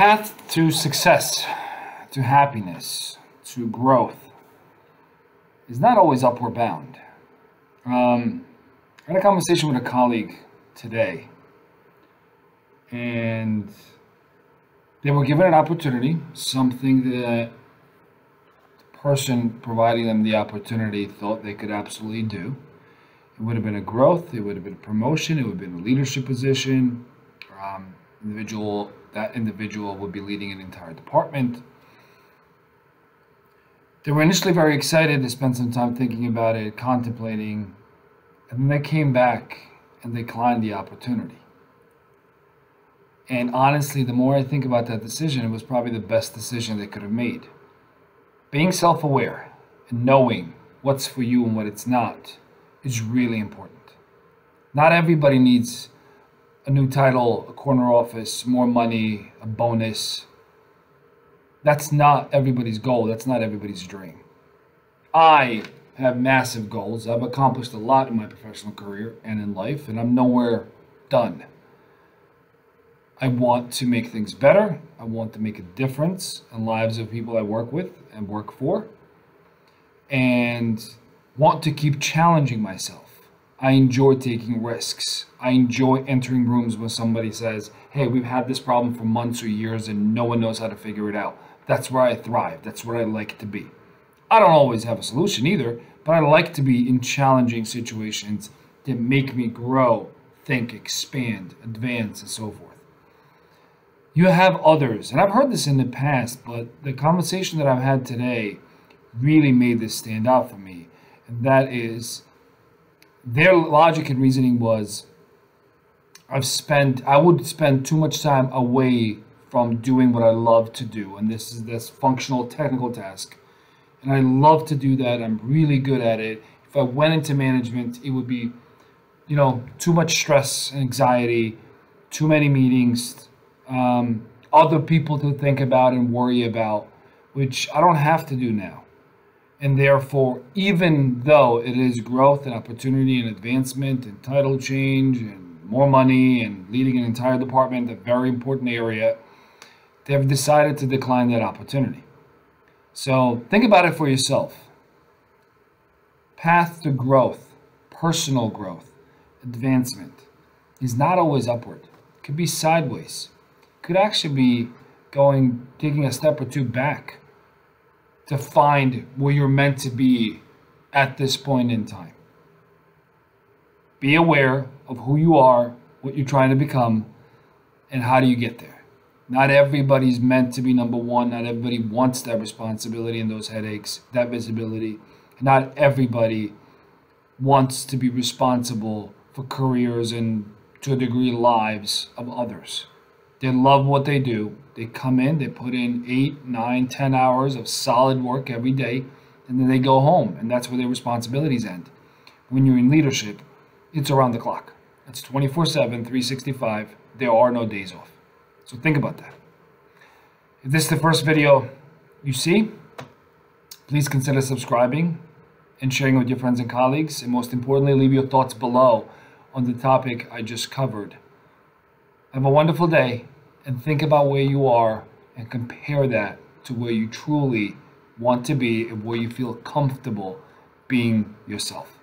path to success, to happiness, to growth is not always upward bound. Um, I had a conversation with a colleague today, and they were given an opportunity, something that the person providing them the opportunity thought they could absolutely do. It would have been a growth, it would have been a promotion, it would have been a leadership position. Um, individual that individual would be leading an entire department. They were initially very excited. They spent some time thinking about it, contemplating, and then they came back and they declined the opportunity. And honestly, the more I think about that decision, it was probably the best decision they could have made. Being self aware and knowing what's for you and what it's not is really important. Not everybody needs a new title, a corner office, more money, a bonus. That's not everybody's goal. That's not everybody's dream. I have massive goals. I've accomplished a lot in my professional career and in life, and I'm nowhere done. I want to make things better. I want to make a difference in lives of people I work with and work for, and want to keep challenging myself. I enjoy taking risks. I enjoy entering rooms when somebody says, Hey, we've had this problem for months or years and no one knows how to figure it out. That's where I thrive. That's where I like to be. I don't always have a solution either, but I like to be in challenging situations that make me grow, think, expand, advance, and so forth. You have others, and I've heard this in the past, but the conversation that I've had today really made this stand out for me. And that is their logic and reasoning was I've spent I would spend too much time away from doing what I love to do and this is this functional technical task. And I love to do that. I'm really good at it. If I went into management it would be you know too much stress and anxiety too many meetings um, other people to think about and worry about which I don't have to do now and therefore, even though it is growth and opportunity and advancement and title change and more money and leading an entire department, a very important area, they have decided to decline that opportunity. So think about it for yourself. Path to growth, personal growth, advancement is not always upward. It could be sideways. It could actually be going, taking a step or two back to find where you're meant to be at this point in time. Be aware of who you are, what you're trying to become, and how do you get there. Not everybody's meant to be number one. Not everybody wants that responsibility and those headaches, that visibility. Not everybody wants to be responsible for careers and, to a degree, lives of others. They love what they do. They come in, they put in eight, nine, ten hours of solid work every day, and then they go home, and that's where their responsibilities end. When you're in leadership, it's around the clock. It's 24 7, 365. There are no days off. So think about that. If this is the first video you see, please consider subscribing and sharing with your friends and colleagues. And most importantly, leave your thoughts below on the topic I just covered. Have a wonderful day and think about where you are and compare that to where you truly want to be and where you feel comfortable being yourself.